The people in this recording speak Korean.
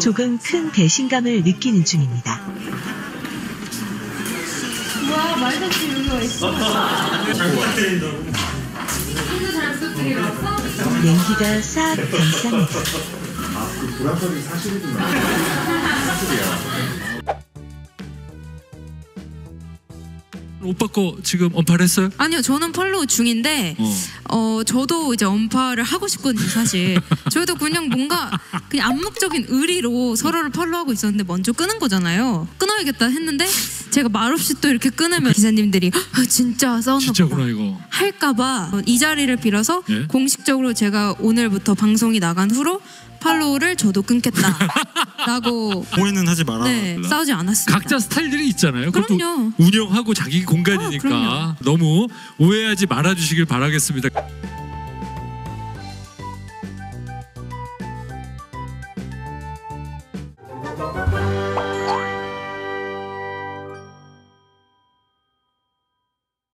조금 큰 배신감을 느끼는 중입니다. 와 말도 여기 와 있어. 냉기가 싹 감쌉니다. 그 불안감이 사실이구나. 오빠 거 지금 언팔 했어요? 아니요, 저는 팔로우 중인데, 어. 어, 저도 이제 언파를 하고 싶거든요, 사실. 저희도 그냥 뭔가, 그냥 암묵적인 의리로 서로를 팔로우하고 있었는데, 먼저 끊은 거잖아요. 끊어야겠다 했는데, 제가 말없이 또 이렇게 끊으면 기사님들이, 아, 진짜 싸웠나 진짜구나 보다. 이거. 할까봐 이 자리를 빌어서 예? 공식적으로 제가 오늘부터 방송이 나간 후로 팔로우를 저도 끊겠다 라고 본인은 하지 마라. 네, 싸우지 않았습니다. 각자 스타일들이 있잖아요. 그럼요. 운영하고 자기 공간이니까 아, 너무 오해하지 말아주시길 바라겠습니다.